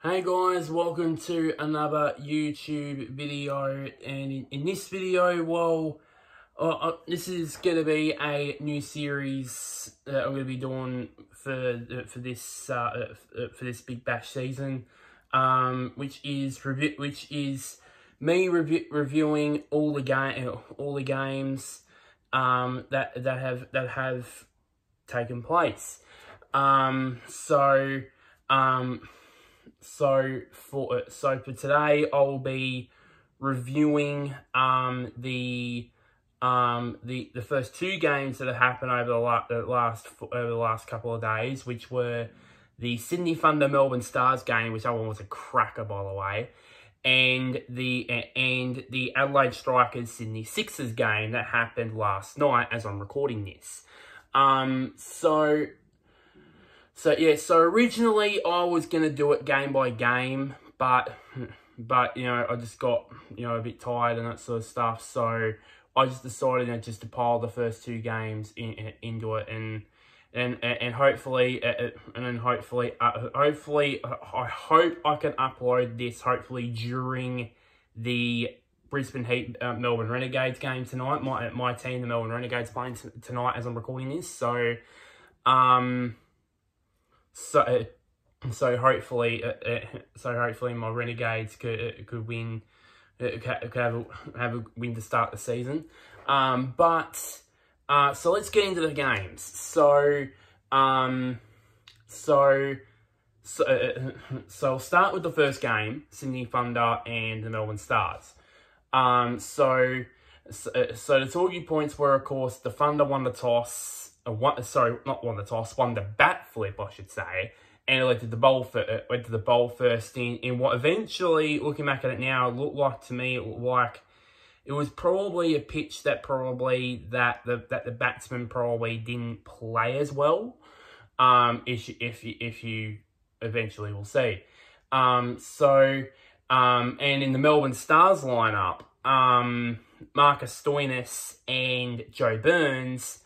Hey guys, welcome to another YouTube video and in, in this video, well, uh, uh, this is going to be a new series that I'm going to be doing for for this uh, uh, for this Big Bash season, um, which is which is me review reviewing all the game all the games um, that that have that have taken place. Um, so um so for so for today, I'll be reviewing um, the um, the the first two games that have happened over the, la the last over the last couple of days, which were the Sydney Thunder Melbourne Stars game, which that one was a cracker by the way, and the and the Adelaide Strikers Sydney Sixers game that happened last night as I'm recording this. Um, so so yeah, so originally I was gonna do it game by game, but but you know I just got you know a bit tired and that sort of stuff. So I just decided you know, just to pile the first two games in, in, into it and and and hopefully uh, uh, and then hopefully uh, hopefully I hope I can upload this hopefully during the Brisbane Heat uh, Melbourne Renegades game tonight. My my team, the Melbourne Renegades, playing tonight as I'm recording this. So um so so hopefully uh, uh, so hopefully my renegades could uh, could win could have a, have a win to start the season. Um but uh so let's get into the games. So um so so, so I'll start with the first game, Sydney Thunder and the Melbourne Stars. Um, so, so, so the talking points were, of course, the Thunder won the toss, uh, one, sorry, not won the toss, won the bat flip, I should say, and elected the bowl for, uh, went to the bowl first in, in what eventually, looking back at it now, looked like to me, it looked like it was probably a pitch that probably that the that the batsman probably didn't play as well. Um, if you, if you, if you eventually will see. Um, so um, and in the Melbourne Stars lineup, um, Marcus Stoinis and Joe Burns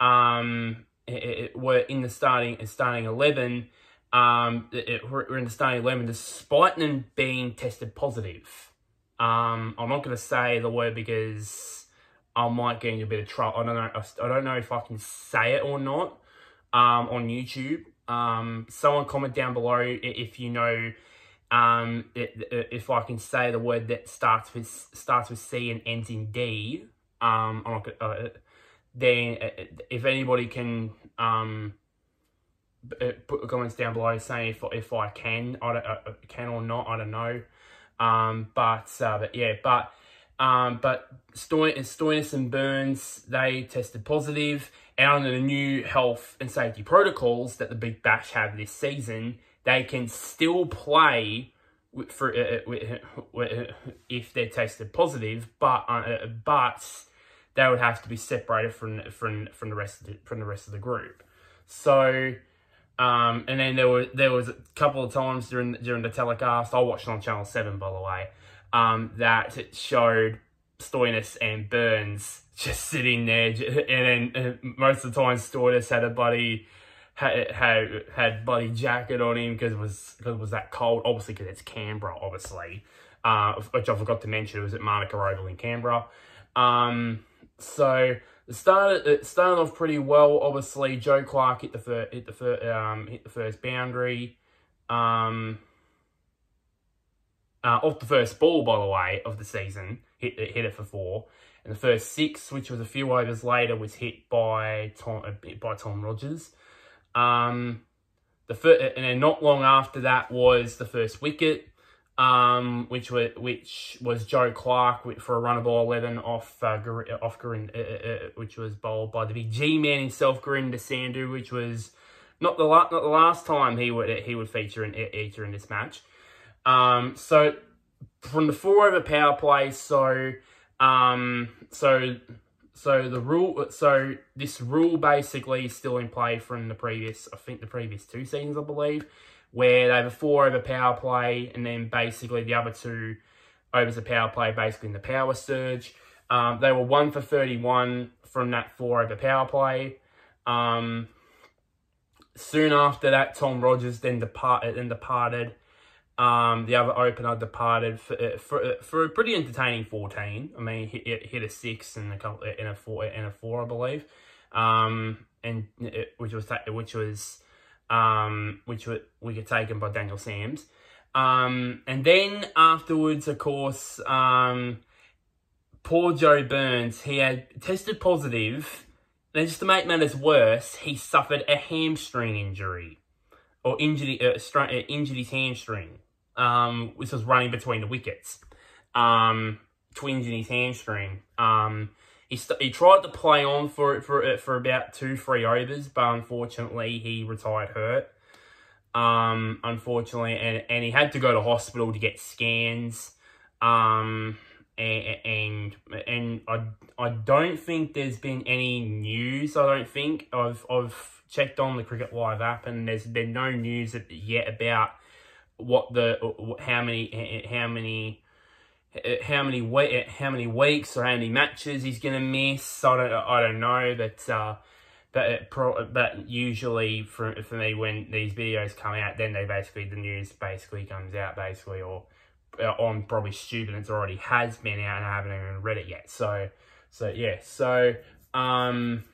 um, it, it, were in the starting starting eleven. Um, it, we're in the starting eleven despite them being tested positive. Um, I'm not going to say the word because I might get a bit of trouble. I don't know. I don't know if I can say it or not um, on YouTube. Um, someone comment down below if you know um, if I can say the word that starts with starts with C and ends in D. Um, I'm not gonna, uh, then uh, if anybody can um, uh, put comments down below saying if, if I can, I don't, uh, can or not, I don't know. Um, but, uh, but yeah, but, um, but Stoinis and Burns, they tested positive. And under the new health and safety protocols that the Big Bash have this season, they can still play for uh, if they're tested positive, but uh, but they would have to be separated from from from the rest of the, from the rest of the group. So, um, and then there was there was a couple of times during during the telecast. I watched on Channel Seven, by the way, um, that showed Stoinis and Burns just sitting there, and then uh, most of the time Stoinis had a buddy had had had jacket on him because it was because it was that cold. Obviously, because it's Canberra, obviously, uh, which I forgot to mention. It was at Manuka Oval in Canberra. Um, so it started it started off pretty well. Obviously, Joe Clarke hit the hit the um hit the first boundary. Um, uh, off the first ball, by the way, of the season, hit hit it for four. And the first six, which was a few overs later, was hit by Tom by Tom Rogers. Um, the first, and then not long after that was the first wicket um, which was which was Joe Clarke for a run of ball eleven off uh, off Garin, uh, uh, uh, which was bowled by the big G man himself, Gurinder Sandhu, which was not the not the last time he would he would feature in feature in this match. Um, so from the four over power play, so um, so so the rule, so this rule basically is still in play from the previous, I think the previous two seasons, I believe where they have a four over power play and then basically the other two overs of power play basically in the power surge. Um, they were one for 31 from that four over power play. Um, soon after that, Tom Rogers then departed. Then departed. Um, the other opener departed for, uh, for, uh, for a pretty entertaining 14. I mean, hit, hit a six and a couple in a four and a four, I believe. Um, and it, which was which was um, which were, we get taken by Daniel Sams. Um, and then afterwards, of course, um, poor Joe Burns, he had tested positive. And just to make matters worse, he suffered a hamstring injury or injured, uh, uh, injured his hamstring um, which was running between the wickets. Um, twins in his hamstring. Um, he, he tried to play on for it for uh, for about two three overs, but unfortunately he retired hurt. Um, unfortunately, and and he had to go to hospital to get scans. Um, and and and I I don't think there's been any news. I don't think I've I've checked on the Cricket Live app, and there's been no news yet about what the how many how many how many how many weeks or how many matches he's gonna miss. I don't I don't know, but uh, but pro, but usually for for me when these videos come out, then they basically the news basically comes out basically or uh, on probably stupid it's already has been out and I haven't even read it yet. So so yeah so um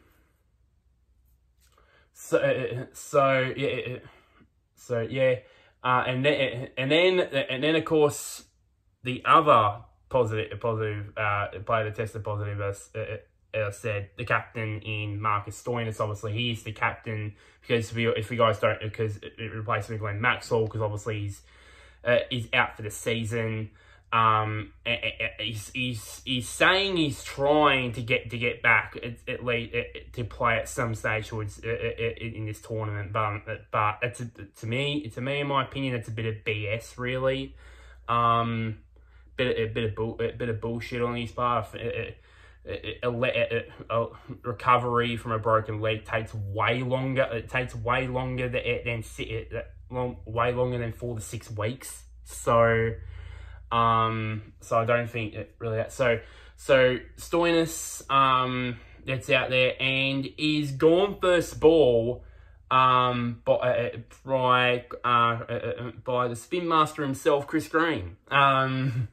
so so yeah so yeah uh, and then and then and then of course the other positive positive uh, player tested positive as, uh, I said the captain in Marcus Stoinis obviously he's the captain because if you, if you guys don't because it replaced Glenn Maxwell because obviously he's uh, he's out for the season um, he's, he's, he's saying he's trying to get to get back at, at least to play at some stage towards in this tournament, but but it's a, to me, to me, in my opinion, it's a bit of BS, really. Um, bit a bit of bull, a bit of bullshit on his part. A, a, a, recovery from a broken leg takes way longer. It takes way longer than than long, way longer than four to six weeks. So um, so I don't think it really. So so Stoinis um, that's out there and is gone first ball um, by uh, by, uh, uh, by the spin master himself, Chris Green. Um,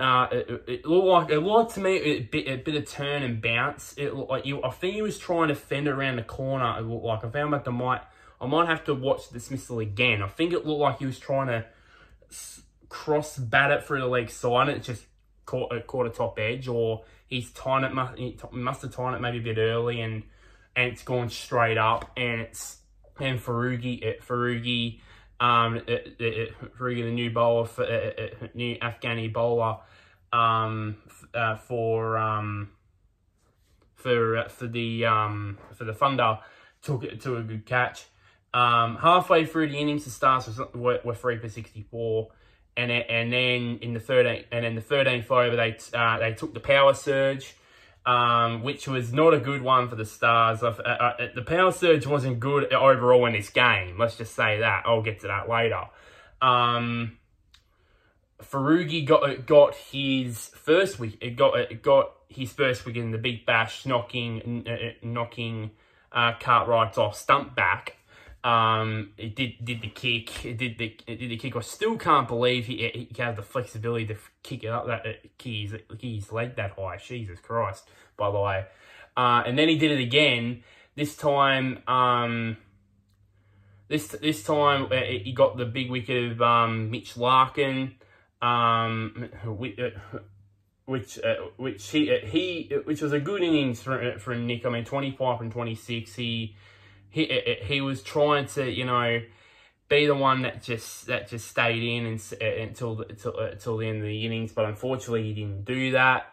uh, it, it, looked like it looked to me a bit, a bit of turn and bounce. It looked like you. I think he was trying to fend around the corner. It looked like I found that the might. I might have to watch the dismissal again. I think it looked like he was trying to cross bat it through the leg side and it just caught, uh, caught a top edge or he's timed it, must, must have timed it maybe a bit early and and it's gone straight up and it's, and Farooqi, it, Farooqi, um, it, it, Farooqi, the new bowler, for, new Afghani bowler, um, uh, for, um, for, uh, for the, um, for the Thunder, took it to a good catch. Um, halfway through the innings, the Stars were, were 3 for 64 and and then in the 13 and in the 13th over they uh, they took the power surge um, which was not a good one for the Stars. Uh, uh, the power surge wasn't good overall in this game. Let's just say that. I'll get to that later. Um, Farooqi got got his first week. It got it got his first week in the Big Bash, knocking uh, knocking uh, Cartwright off stump back. Um, it did did the kick. It did the did the kick. I still can't believe he he had the flexibility to kick it up that uh, kick his leg that high. Jesus Christ! By the way, uh, and then he did it again. This time, um, this this time uh, he got the big wicket of um, Mitch Larkin, um, which uh, which uh, which he uh, he which was a good innings for for Nick. I mean, twenty five and twenty six. He he he was trying to you know be the one that just that just stayed in and, uh, until until, uh, until the end of the innings, but unfortunately he didn't do that.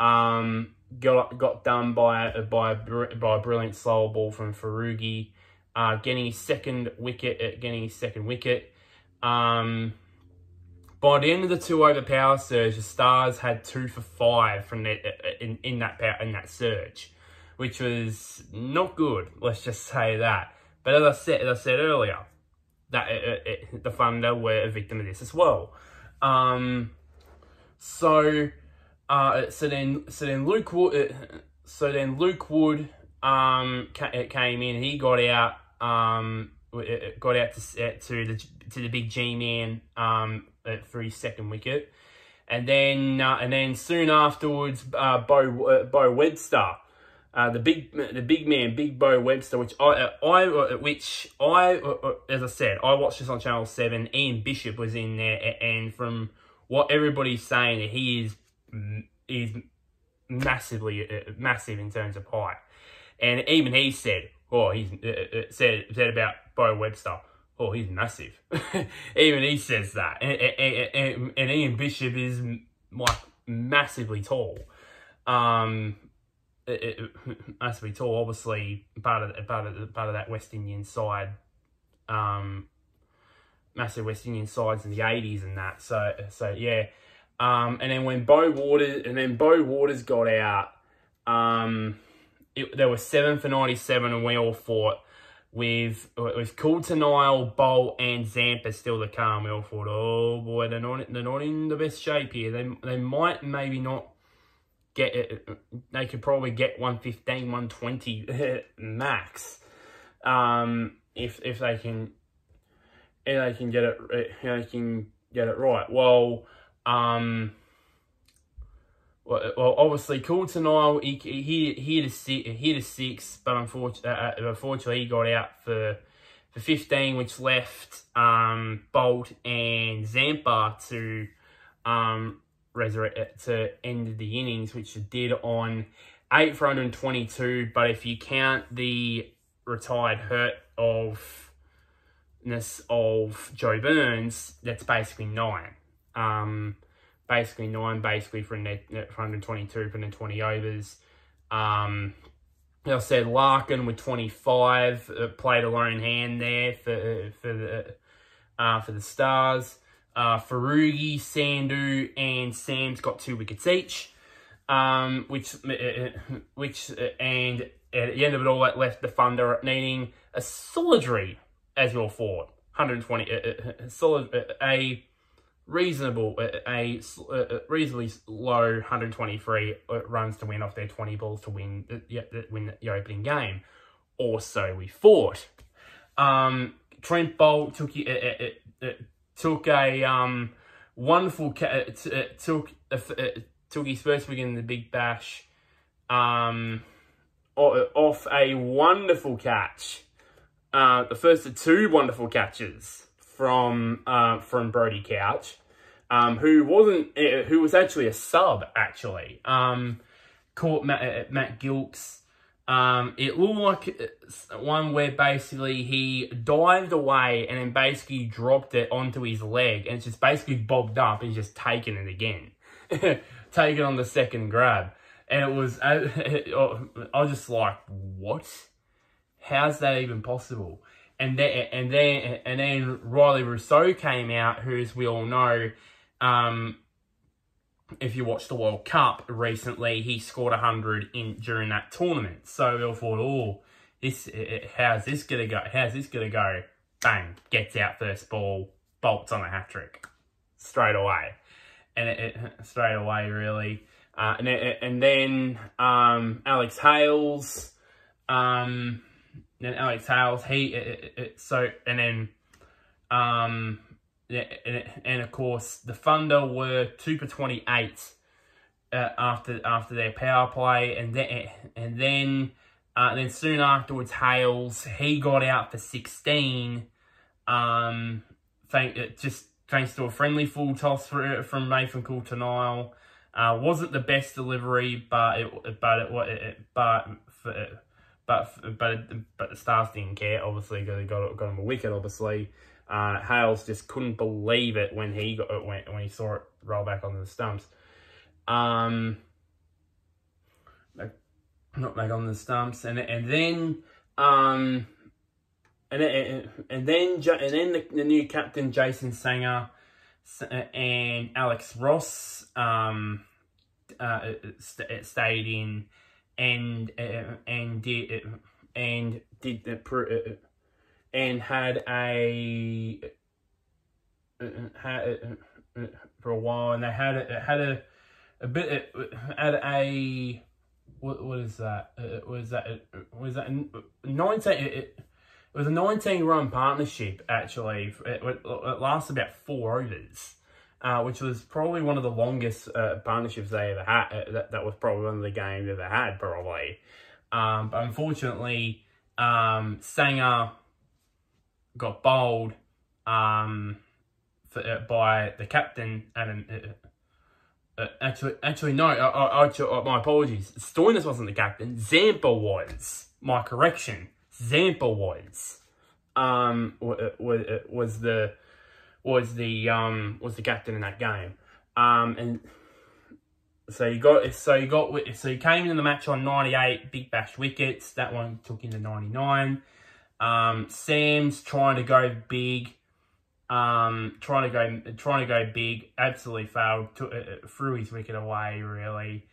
Um, got got done by by a, by a brilliant slow ball from Farooqi, uh, getting his second wicket, uh, getting his second wicket. Um, by the end of the two over power surge, the Stars had two for five from that in, in that power, in that surge which was not good. Let's just say that. But as I said, as I said earlier, that it, it, the Thunder were a victim of this as well. Um, so, uh, so then, so then Luke Wood, uh, so then Luke Wood, um, came in. He got out, um, got out to to the to the big G man um, for his second wicket, and then uh, and then soon afterwards, uh, uh, Beau Webster, uh, the big the big man, Big Beau Webster, which I I which I as I said, I watched this on Channel Seven. Ian Bishop was in there, and from what everybody's saying, he is is massively massive in terms of height, and even he said oh, he's uh, uh, said said about Beau Webster. Oh, he's massive. Even he says that. And, and, and, and, Ian Bishop is like massively tall. Um, it, it, massively tall. Obviously, part of part of part of that West Indian side. Um, massive West Indian sides in the eighties and that. So so yeah. Um, and then when Beau Waters and then Beau Waters got out. Um, it, there were seven for 97 and we all fought with with Coulter Nile, Boult and Zampa still to come. We all thought, oh boy, they're not they're not in the best shape here. They they might maybe not get it. They could probably get 115, 120 max. Um, if if they can if they can get it if they can get it right. Well, um well, well obviously, Coulter Nile, he, he, he, hit a six, hit a six but unfortunately, uh, uh, unfortunately, he got out for for 15, which left um, Boult and Zampa to um, resurrect uh, to end the innings, which it did on 8 for 122. But if you count the retired hurt of of Joe Burns, that's basically nine. Um, basically nine basically for net, net for 122 for the 20 overs. Um, I said Larkin with 25 uh, played a lone hand there for uh, for the uh, for the Stars. Uh, Farooqi, Sandhu, and Sams got two wickets each. Um, which uh, uh, which uh, and at the end of it all, that left the Thunder needing a solitary as well for 120 uh, uh, solid a reasonable, a, reasonably low 123 uh, runs to win off their 20 balls to win the, win the opening game. Or so we thought. Um, Trent Boult took it, took a um, wonderful took took his first wicket in the Big Bash um, off a wonderful catch. Uh, the first of two wonderful catches from uh, from Brody Couch, um, who wasn't uh, who was actually a sub actually. Um, caught Matt, uh, Matt Gilkes. Um, it looked like one where basically he dived away and then basically dropped it onto his leg and it's just basically bobbed up and just taken it again. taken on the second grab. And it was, I, I was just like, what? How's that even possible? and then and then and then Rilee Rossouw came out, who, as we all know, um, if you watched the World Cup recently, he scored hundred in during that tournament. So we all thought, oh, this how's this gonna go? How's this gonna go? Bang! Gets out first ball, Boult's on a hat trick straight away, and it, it straight away really. Uh, and and then um, Alex Hales. Um, then Alex Hales, he, it, it, so, and then, um, and, of course, the Thunder were 2 for 28 uh, after after their power play, and then, and then, uh, then soon afterwards, Hales, he got out for 16, um, thank, uh, just thanks to a friendly full toss for, from Nathan Coulter Nile. Uh, wasn't the best delivery, but it, but it, it but for, but but but the Stars didn't care, obviously, they got got him a wicket. Obviously, uh, Hales just couldn't believe it when he got when when he saw it roll back onto the stumps. Um, not back on the stumps, and and then um, and and, and then and then the, the new captain Jason Sangha and Alex Ross um uh st stayed in and uh, and did and did the uh, and had a uh, had for a while, and they had a, had a a bit had a what what is that? Uh, was that was that nineteen? It was a 19 run partnership, actually. It, it, it lasted about four overs, uh, which was probably one of the longest uh, partnerships they ever had. Uh, that, that was probably one of the games they ever had, probably. Um, but unfortunately, um, Sangha got bowled um, for, uh, by the captain and uh, uh, actually, actually no. actually, my apologies. Stoinis wasn't the captain. Zampa was. My correction. Zampa was. Um, was was the was the um was the captain in that game. Um, and so you got so you got so you came in the match on 98 big bash wickets. That one took into 99. Um, Sams trying to go big. Um, trying to go trying to go big. Absolutely failed. To, uh, uh threw his wicket away really,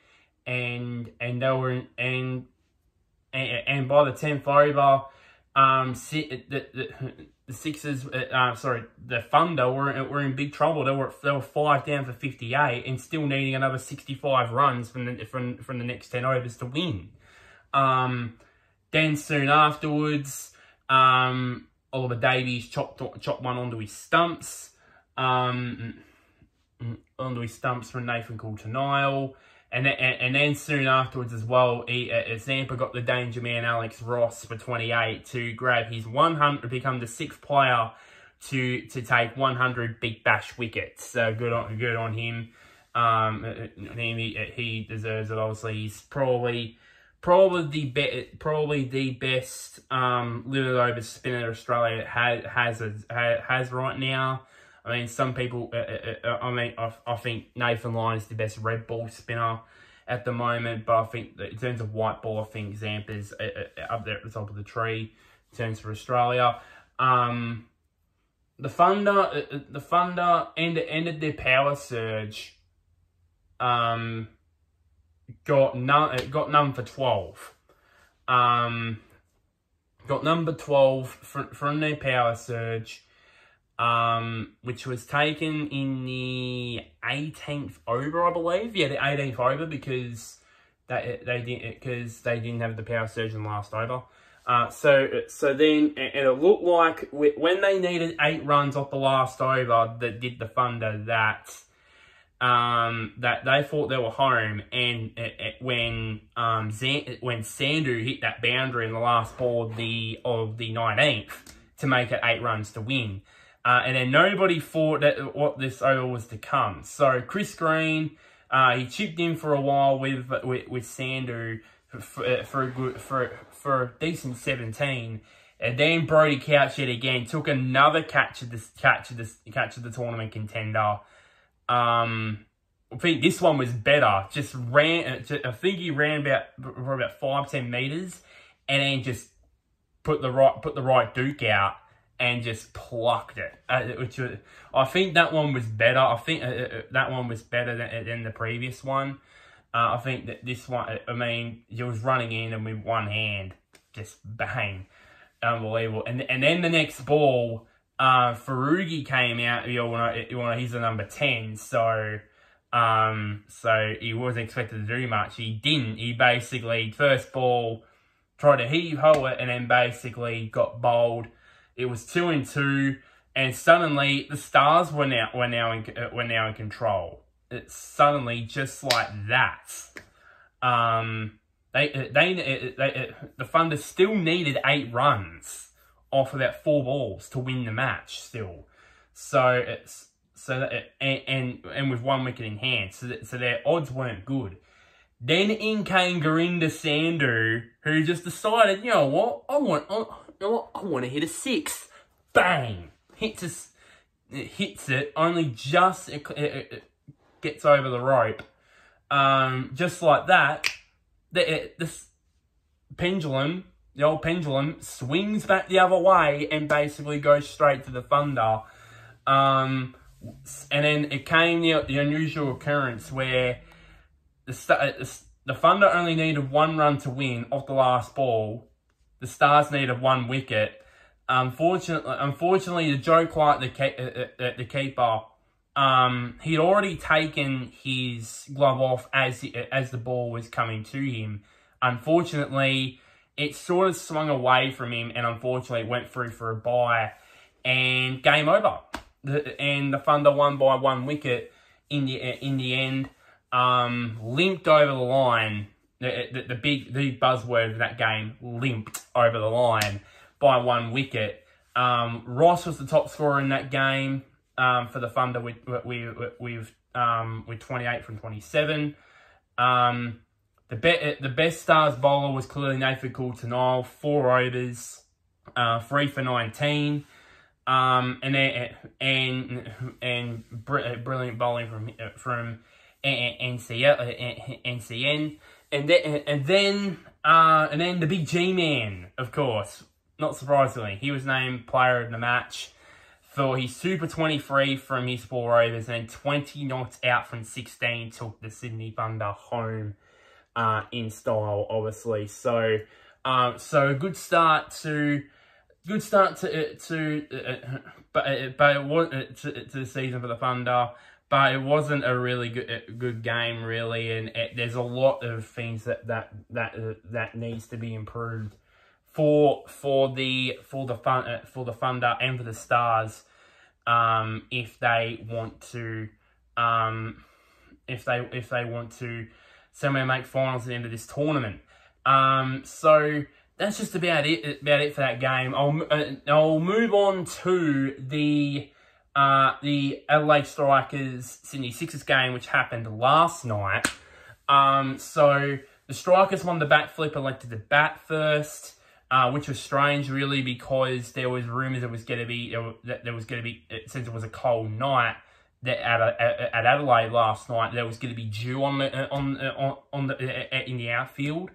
and and they were and and, and by the tenth over, um, the, the, the Sixers, uh, uh, sorry, the Thunder were were in big trouble. They were they were five down for fifty eight, and still needing another sixty five runs from the from from the next ten overs to win. Um, then soon afterwards, um, Oliver Davies chopped chopped one onto his stumps. Um, onto his stumps from Nathan Coulter-Nile. And, and, and then soon afterwards as well, he, uh, Zampa got the danger man Alex Ross for 28 to grab his 100, become the sixth player to to take 100 big bash wickets. So good on good on him. Um, he, he deserves it. Obviously, he's probably probably the be probably the best um limited over spinner Australia has has a, has right now. I mean, some people, uh, uh, uh, I mean, I, I think Nathan Lyon is the best red ball spinner at the moment, but I think in terms of white ball, I think Zampa's uh, uh, up there at the top of the tree in terms for Australia. Um, the Thunder, uh, the Thunder ended, ended their power surge. Um, got none, got none for 12. Um, got number 12 from, from their power surge um, which was taken in the 18th over, I believe. Yeah, the 18th over because they they didn't because they didn't have the power surge in last over. Uh, so so then and it looked like when they needed eight runs off the last over that did the Thunder that um, that they thought they were home, and it, it, when um, Zan, when Sandhu hit that boundary in the last ball of the of the 19th to make it eight runs to win. Uh, and then nobody thought that what this over was to come. So Chris Green, uh, he chipped in for a while with with, with Sandhu for, uh, for a good for for a decent 17. And then Brody Couch yet again took another catch of this catch of this catch of the tournament contender. Um, I think this one was better. Just ran. Uh, I think he ran about for about five ten meters, and then just put the right put the right Duke out and just plucked it. Uh, which was, I think that one was better. I think uh, uh, uh that one was better than, than the previous one. Uh, I think that this one, uh, I mean, he was running in and with one hand, just bang, unbelievable. And and then the next ball, uh, Farooqi came out. You know, you he's the number ten, so um, so he wasn't expected to do much. He didn't. He basically first ball tried to heave ho it, and then basically got bowled it was two and two, and suddenly the Stars were now were now in uh, were now in control. It's suddenly just like that. Um, they they, uh, they the Thunder still needed eight runs off about four balls to win the match. Still, so it's so that it, and, and and with one wicket in hand, so that, so their odds weren't good. Then in came Gurinder Sandhu, who just decided, you know what, I want, I, you know what? I want to hit a six. Bang! Hits us, it hits it. Only just it, it, it gets over the rope. Um, just like that, the, this pendulum, the old pendulum, swings back the other way and basically goes straight to the thunder. Um, and then it came the, the unusual occurrence where the, the, the Thunder only needed one run to win off the last ball, the Stars needed one wicket. Unfortunately, unfortunately, the Joe Clarke, the uh, uh, the keeper, um, he'd already taken his glove off as as the ball was coming to him. Unfortunately, it sort of swung away from him and unfortunately went through for a bye and game over. The, and the Thunder won by one wicket in the in the end. Um, limped over the line. The, the, the big the buzzword of that game limped over the line by one wicket. Um, Ross was the top scorer in that game um, for the Thunder with with with um, with 28 from 27. Um, the be uh, the best stars bowler was clearly Nathan Coulter-Nile, four overs, uh, three for 19. Um, and then, and and uh, brilliant bowling from from NCN, and then and then uh, and then the big G man, of course, not surprisingly, he was named player of the match for his Super 23 from his four overs and 20 knots out from 16 took the Sydney Thunder home uh, in style, obviously. So, um, so a good start to good start to to uh, but uh, but it was uh, to, to the season for the Thunder. But it wasn't a really good uh, good game, really, and it, there's a lot of things that that that uh, that needs to be improved for for the for the fun uh, for the Thunder and for the Stars um, if they want to um, if they if they want to somewhere make finals at the end of this tournament. Um, so that's just about it about it for that game. I'll uh, I'll move on to the uh, the Adelaide Strikers Sydney Sixers game, which happened last night. Um, so the Strikers won the bat flip, elected to bat first uh, which was strange really because there was rumours it was going to be that there was going to be since it was a cold night that at, at Adelaide last night there was going to be dew on the on on on the in the outfield,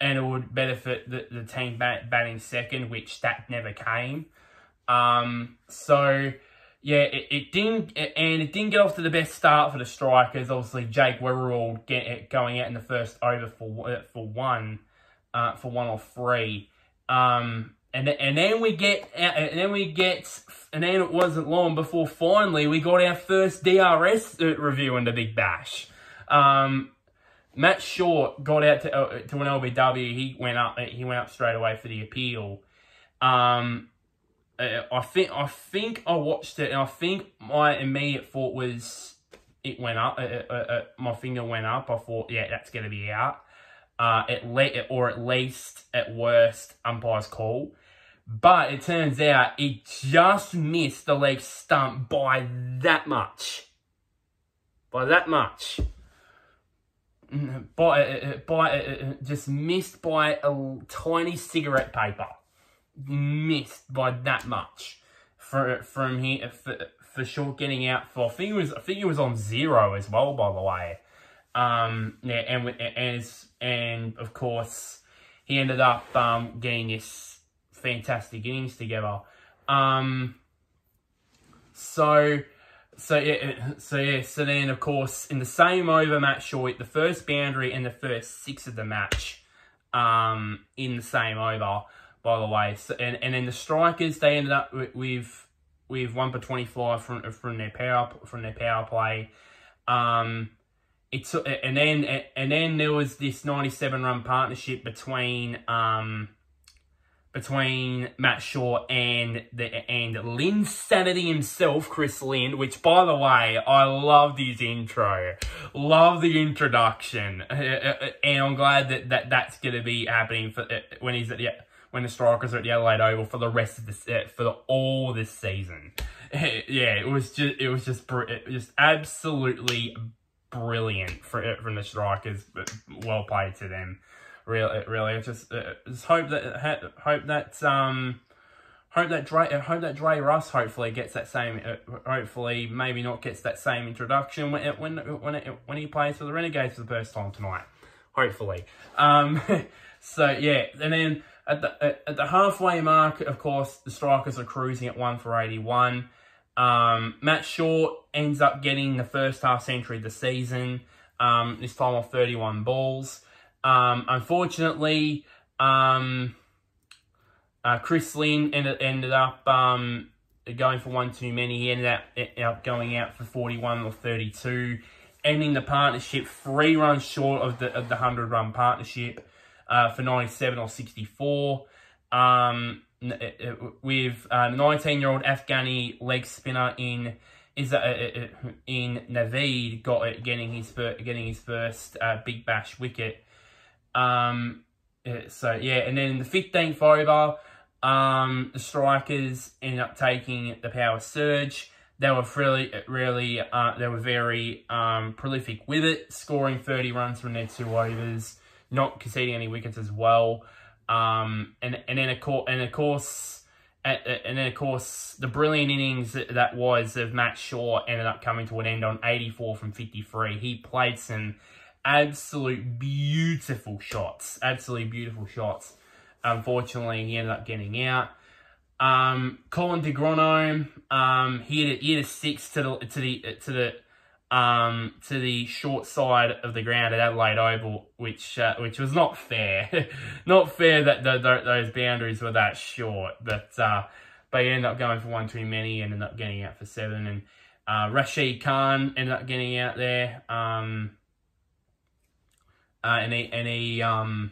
and it would benefit the, the team bat, batting second, which that never came. Um, so yeah, it, it didn't, and it didn't get off to the best start for the strikers. Obviously, Jake Weatherald get going out in the first over for for one, uh, for one or three. Um, and and then we get and then we get and then it wasn't long before finally we got our first DRS review in the Big Bash. Um, Matt Short got out to uh, to an LBW. He went up. He went up straight away for the appeal. Um, uh, I think I think I watched it, and I think my immediate thought was it went up. Uh, my finger went up. I thought, yeah, that's gonna be out uh, at late or at least at worst umpire's call. But it turns out it just missed the leg stump by that much. By that much. By, uh, by uh, just missed by a tiny cigarette paper. Missed by that much. For, from here, for, for sure getting out for, I think it was, I think it was on zero as well, by the way. Um, yeah, and, and, and of course, he ended up um, getting this fantastic innings together. Um, so, so yeah, so yeah, so then of course in the same over Matt Short, the first boundary and the first six of the match, um, in the same over, by the way. So, and and then the strikers they ended up with with, with one for twenty five from from their power from their power play. Um, it's and then and then there was this 97 run partnership between um between Matt Short and the and Linsanity himself, Chris Lynn, which by the way, I loved his intro. Love the introduction. And I'm glad that, that that's going to be happening for uh, when he's at the when the strikers are at the Adelaide Oval for the rest of the uh, for the, all this season. yeah, it was just it was just it just absolutely brilliant for uh, from the strikers. Well played to them. Really, really. it's Just, uh, just hope that hope that um hope that Dre hope that Dre Russ hopefully gets that same uh, hopefully maybe not gets that same introduction when when when it, when he plays for the Renegades for the first time tonight. Hopefully. Um. so yeah, and then at the at the halfway mark, of course, the strikers are cruising at one for eighty one. Um, Matt Short ends up getting the first half century of the season, um, this time off 31 balls. Um, unfortunately, um, uh, Chris Lynn ended, ended up um, going for one too many. He ended up, going out for 41 or 32, ending the partnership three runs short of the, of the 100 run partnership. uh, for 97 or 64. Um, with 19-year-old Afghani leg spinner in is uh, in Naveed got it, getting his first, getting his first uh, Big Bash wicket. Um, so yeah, and then in the 15th over, um, the strikers ended up taking the power surge. They were really, really, uh, they were very um, prolific with it, scoring 30 runs from their two overs, not conceding any wickets as well. Um, and and then of course, and of course, and then of course, the brilliant innings that was of Matt Short ended up coming to an end on 84 from 53. He played some absolute beautiful shots, absolutely beautiful shots. Unfortunately, he ended up getting out. Um, Colin de Grandhomme, um, he had a, he had a six to the to the to the um to the short side of the ground at Adelaide Oval, which uh, which was not fair, not fair that the, the, those boundaries were that short. But uh, but he ended up going for one too many, and ended up getting out for seven. And uh, Rashid Khan ended up getting out there. Um, uh, and he and he um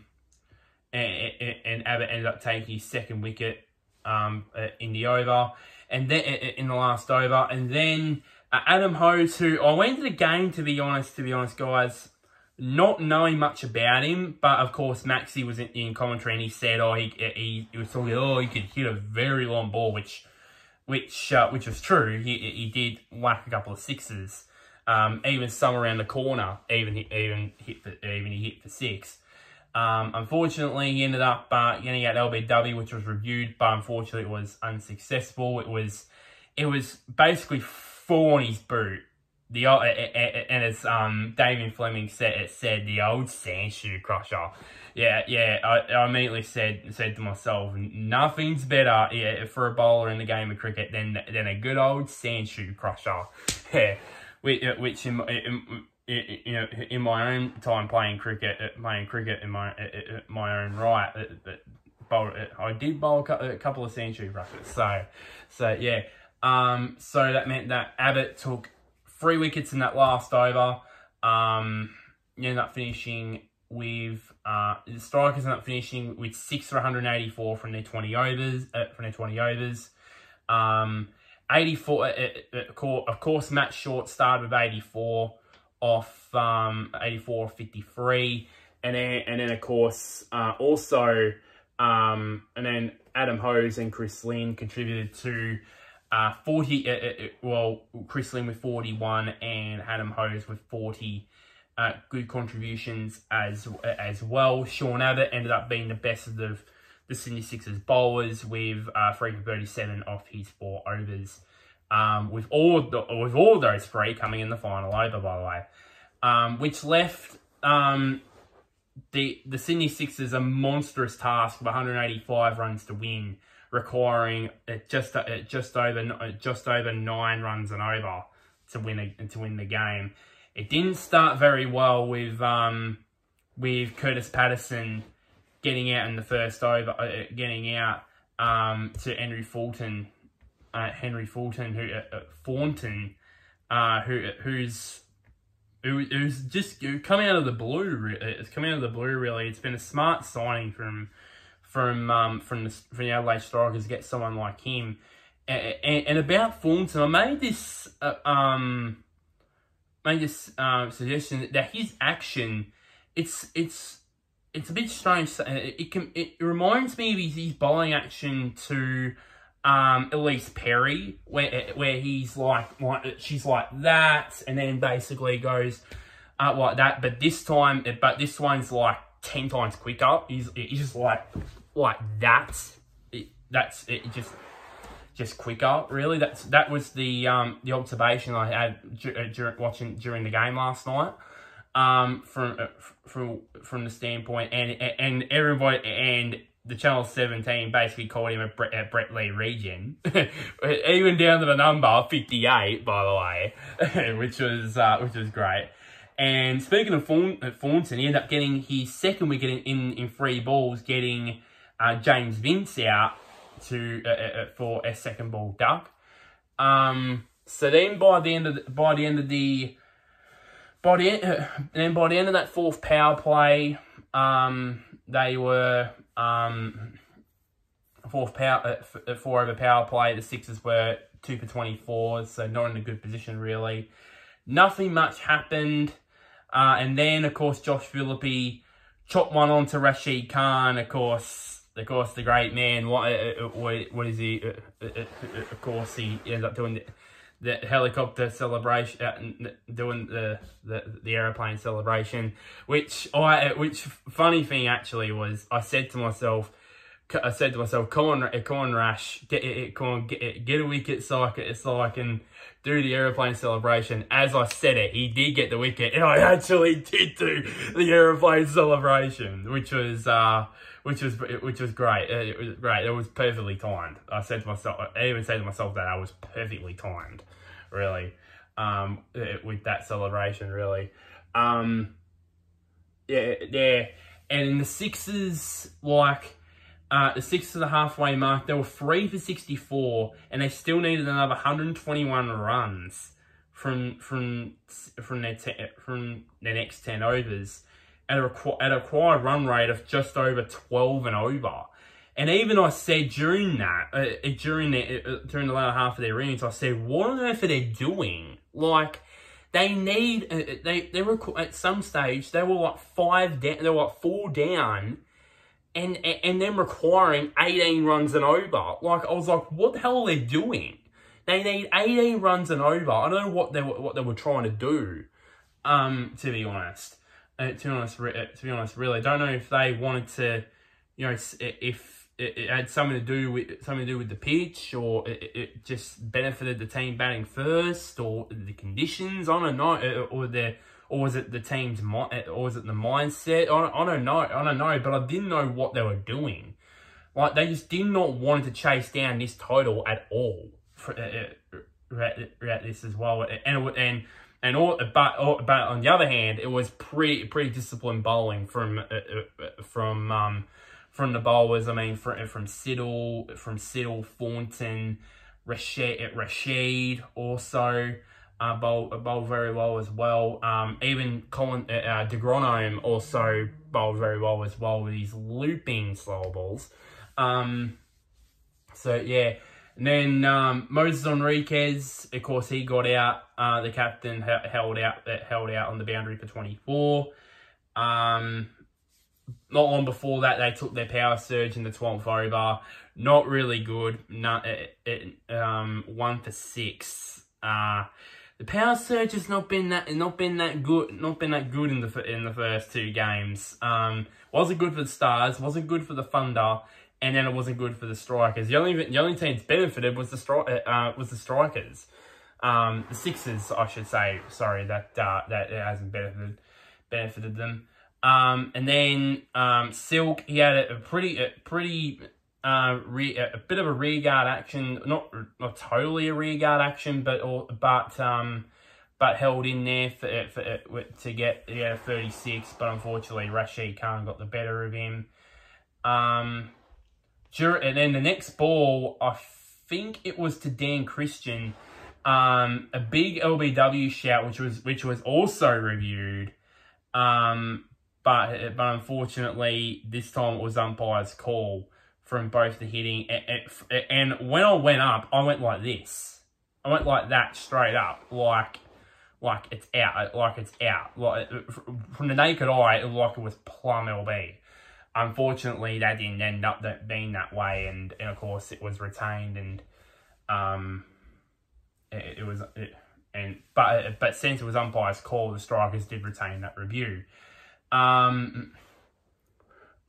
and, and Abbott ended up taking his second wicket um, uh, in the over, and then in the last over, and then uh, Adam Hose, who I went to the game to be honest, to be honest, guys, not knowing much about him, but of course Maxi was in, in commentary and he said, oh, he, he, he was talking, oh, he could hit a very long ball, which which uh, which was true. He he did whack a couple of sixes, um, even some around the corner, even even hit for, even he hit for six. Um, unfortunately, he ended up uh, getting out LBW, which was reviewed, but unfortunately, it was unsuccessful. It was, it was basically full on his boot. The uh, and as um Damien Fleming said, it said the old sand shoe crusher. Yeah, yeah. I, I immediately said said to myself, nothing's better yeah, for a bowler in the game of cricket than than a good old sand shoe crusher. Yeah, which, which in, in you know, in my own time playing cricket, uh, playing cricket in my uh, uh, my own right, bowl, I did bowl a couple of century rushes. So, so yeah. Um, so that meant that Abbott took three wickets in that last over. Um, ended up finishing with uh, the strikers ended up finishing with six for 184 from their 20 overs. Uh, from their 20 overs. Um, 84. Uh, of course, Matt Short started with 84 off um, 84 53 and then and then of course uh, also um, and then Adam Hose and Chris Lynn contributed to uh, 40 uh, uh, uh well Chris Lynn with 41 and Adam Hose with 40 uh, good contributions as as well Sean Abbott ended up being the best of the the Sydney Sixers bowlers with uh, 3 for 37 off his four overs um, with all the, with all those three coming in the final over, by the way, um, which left um, the the Sydney Sixers a monstrous task of 185 runs to win, requiring just just over just over nine runs and over to win a, to win the game. It didn't start very well with um, with Kurtis Patterson getting out in the first over, uh, getting out um, to Henry Fulton uh, Henry Fulton, who uh, uh Thornton, uh, who who's who, who's just coming out of the blue. It's coming out of the blue. Really, it's been a smart signing from from um, from the from the Adelaide Strikers to get someone like him. And, and, about Thornton, I made this uh, um made this suggestion that his action, it's it's it's a bit strange. It can it reminds me of his, his bowling action to um, Ellyse Perry, where where he's like, like she's like that, and then basically goes uh, like that. But this time, but this one's like ten times quicker. He's he's just like like that. It, that's it. Just just quicker. Really, that's that was the um the observation I had uh, watching during the game last night. Um, from uh, from from the standpoint, and and everybody and the Channel 17 basically called him a Brett, a Brett Lee region, Even down to the number 58, by the way, which was uh, which was great. And speaking of Thornton, he ended up getting his second wicket in, in, in three balls, getting uh, James Vince out to uh, uh, uh for a second ball duck. Um, so then by the end of the, by the end of the by the then by the end of that fourth power play, um, they were um, fourth power uh, four over power play. The Sixers were two for twenty four, so not in a good position really. Nothing much happened, uh, and then of course Josh Philippe chopped one on to Rashid Khan. Of course, of course the great man. What uh, uh, what, is he? Uh, of course he ends up doing. The, the helicopter celebration, uh, doing the, the the airplane celebration, which I which funny thing actually was I said to myself, I said to myself, come on, come on, Rash, get it, come on, get it, get a wicket so I can, so I can do the aeroplane celebration. As I said it, he did get the wicket, and I actually did do the aeroplane celebration, which was uh, which was which was great. It was great. It was perfectly timed. I said to myself, I even said to myself that I was perfectly timed, really, um, with that celebration, really. Um, yeah, yeah, and in the sixes, like uh, the six to the halfway mark, they were three for 64, and they still needed another 121 runs from from from their from their next 10 overs at a at a required run rate of just over 12 and over. And even I said during that, uh, uh during the uh, during the latter half of their innings, I said, "What on earth are they doing? Like, they need uh, uh they they were at some stage they were like five down, they were like four down." and and them requiring 18 runs and over. Like I was like, what the hell are they doing? They need 18 runs and over. I don't know what they were what they were trying to do. Um, to be honest, uh, to be honest, uh, to be honest, really, I don't know if they wanted to, you know, if it, had something to do with something to do with the pitch, or it, it just benefited the team batting first, or the conditions. I don't know, uh, or the or was it the team's or was it the mindset? I, I don't know. I don't know, but I didn't know what they were doing. Like they just did not want to chase down this total at all. For, uh, uh, this as well, and and and all, but but on the other hand, it was pretty pretty disciplined bowling from uh, uh, from um from the bowlers. I mean, from from Siddle, from Siddle, Thornton, Rashid, Rashid also uh, bowled, bowled very well as well. Um, even Colin uh, uh de Grandhomme also bowled very well as well with his looping slow balls. Um, so yeah, and then um, Moises Henriques, of course, he got out. Uh, the captain held out held out on the boundary for 24. Um, not long before that, they took their power surge in the 12th over. Not really good. Not, it, it, um, one for six. Uh, the power surge has not been that not been that good not been that good in the in the first two games. Um, wasn't good for the Stars, wasn't good for the Thunder, and then it wasn't good for the Strikers. The only the only teams benefited was the stri- uh, was the Strikers, um, the Sixers, I should say. Sorry that uh, that it hasn't benefited benefited them. Um, and then um, Silk, he had a, pretty a pretty uh, re, a bit of a rear guard action, not not totally a rear guard action, but or, but um, but held in there for, for to get yeah 36. But unfortunately, Rashid Khan got the better of him. Um, and then the next ball, I think it was to Dan Christian. Um, a big LBW shout, which was which was also reviewed. Um, but but unfortunately, this time it was umpire's call from both the hitting and, and when I went up, I went like this. I went like that straight up, like like it's out, like it's out. Like from the naked eye, like it was plum LB. Unfortunately, that didn't end up that being that way, and, and of course it was retained, and um, it, it was it, and but but since it was umpire's call, the strikers did retain that review. Um,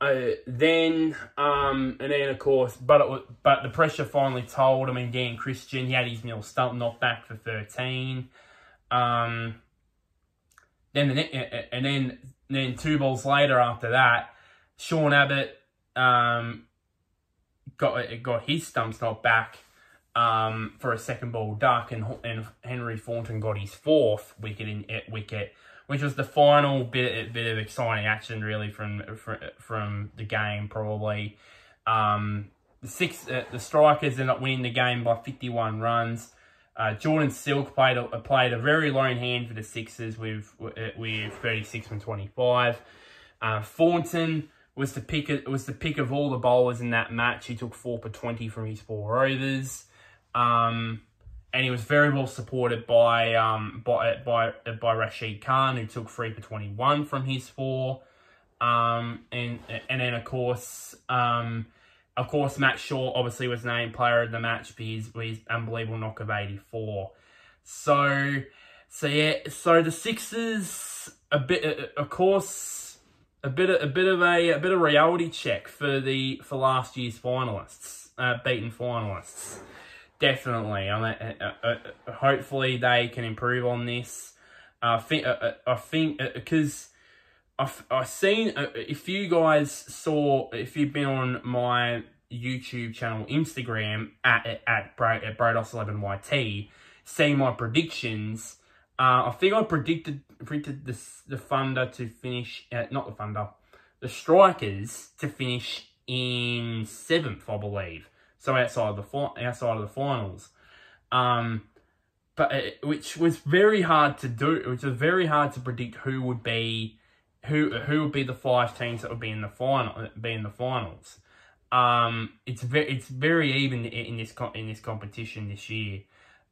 uh, then, um, and then of course, but it was, but the pressure finally told. I mean, Dan Christian, he had his nil stump knocked back for 13. Um, then the and then then two balls later after that, Sean Abbott um, got got his stump knocked back um, for a second ball duck, and and Henry Thornton got his fourth wicket in at wicket which was the final bit bit of exciting action really from from, from the game probably. Um, the six uh, the strikers ended up winning the game by 51 runs. Uh, Jordan Silk played a, played a very lone hand for the Sixers with with 36 from 25. Uh, Thornton was the pick. It was the pick of all the bowlers in that match. He took four for twenty from his four overs, um, and he was very well supported by um, by by by Rashid Khan, who took three for twenty one from his four, um, and and then of course. Um, of course, Matt Short obviously was named player of the match for his, for his unbelievable knock of 84. So, so yeah, so the Sixers, a bit, of course, a bit, of, a bit of a, a bit of reality check for the for last year's finalists, uh, beaten finalists. Definitely, I mean, uh, uh, uh hopefully they can improve on this. I think, uh, I think, because I've, I've seen, uh, if you guys saw, if you've been on my YouTube channel, Instagram, at, at, at, at Braydos11YT, seeing my predictions, uh, I think I predicted predicted the, the Thunder to finish, uh, not the Thunder, the Strikers to finish in seventh, I believe. So outside of the outside of the finals, um, but it, which was very hard to do. Which was very hard to predict who would be who who would be the five teams that would be in the final be in the finals. Um, it's very it's very even in this in this competition this year.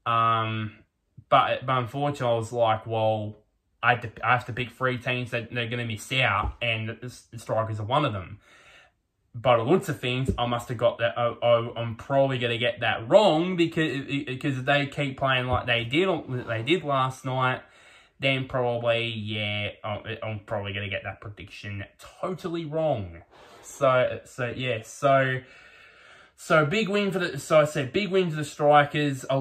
Um, but but unfortunately, I was like, well, I have to, I have to pick three teams that they're going to miss out, and the, Strikers are one of them. But looks of things, I must have got that. I, I, am probably going to get that wrong because because they keep playing like they did they did last night then probably, yeah, I'm probably going to get that prediction totally wrong. So, so yeah, so, so big win for the, so I said big win for the Strikers, a,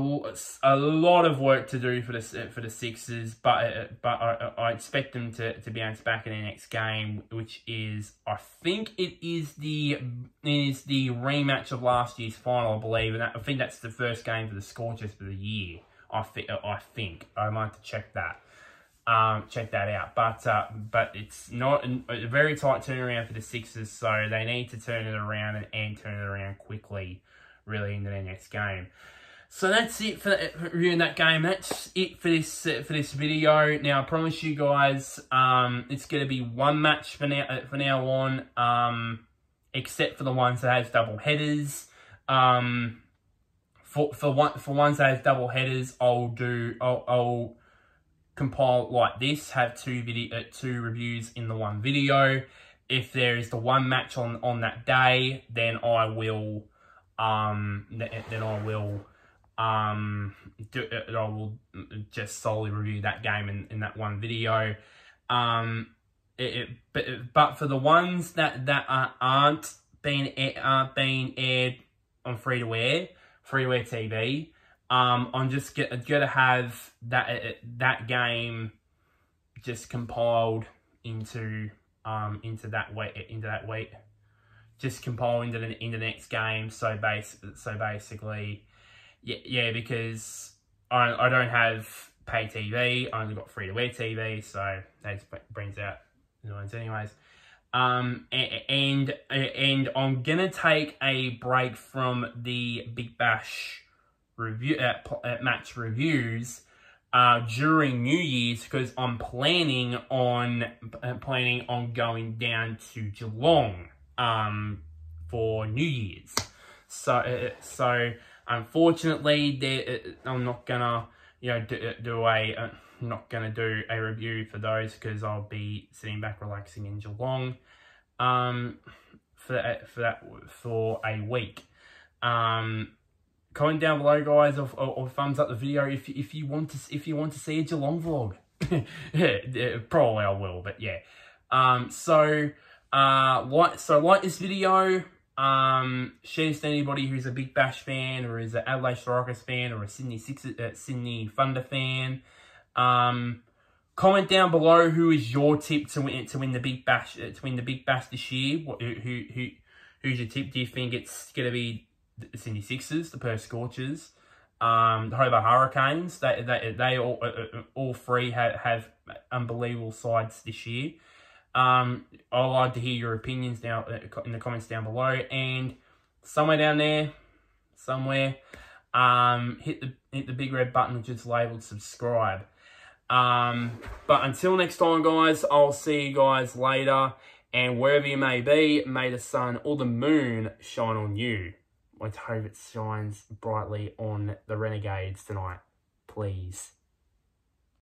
a lot of work to do for the, for the Sixers, but, but I, I expect them to, to bounce back in the next game, which is, I think it is the, is the rematch of last year's final, I believe, and that, I think that's the first game for the Scorchers for the year. I, th I think. I might have to check that um, check that out. But uh, but it's not a very tight turnaround for the Sixers, so they need to turn it around and, and turn it around quickly, really, into their next game. So that's it for reviewing that game. That's it for this uh, for this video. Now I promise you guys, um, it's to be one match for now uh, for now on, um, except for the ones that has double headers. Um, for for one for ones that has double headers, I'll do I'll, I'll compile like this, have two video, uh, two reviews in the one video. If there is the one match on on that day, then I will, um, then I will, um, do, uh, I will just solely review that game in, in that one video. Um, it, it, but but for the ones that that aren't being aren't being aired on free to air, free to air TV, um, I'm just get, gonna have that uh, that game just compiled into um into that weight into that week. just compile into the into the next game. So base so basically yeah yeah because I I don't have pay TV I only got free to wear TV so that brings out the anyways. Um and and I'm gonna take a break from the Big Bash review at, at match reviews uh, during New Year's because I'm planning on uh, planning on going down to Geelong um, for New Year's. So uh, so unfortunately, uh, I'm not gonna you know do, uh, do a uh, not gonna do a review for those because I'll be sitting back relaxing in Geelong um, for that, for that for a week. Um, comment down below, guys, or, or, or, thumbs up the video if if you want to if you want to see a Geelong vlog. yeah, probably I will, but yeah. Um, so uh, like so like this video. Um, share this to anybody who's a Big Bash fan, or is an Adelaide Strikers fan, or a Sydney Six uh, Sydney Thunder fan. Um, comment down below who is your tip to win to win the Big Bash uh, to win the Big Bash this year. What who who who's your tip? Do you think it's gonna be the Sydney Sixers, the Perth Scorchers, um, the Hobart Hurricanes. They they, they all uh, uh, all three have, have unbelievable sides this year. Um, I'd like to hear your opinions now uh, in the comments down below, and somewhere down there, somewhere, um, hit the hit the big red button which is labeled subscribe. Um, but until next time, guys, I'll see you guys later. And wherever you may be, may the sun or the moon shine on you. Let's hope it shines brightly on the Renegades tonight. Please.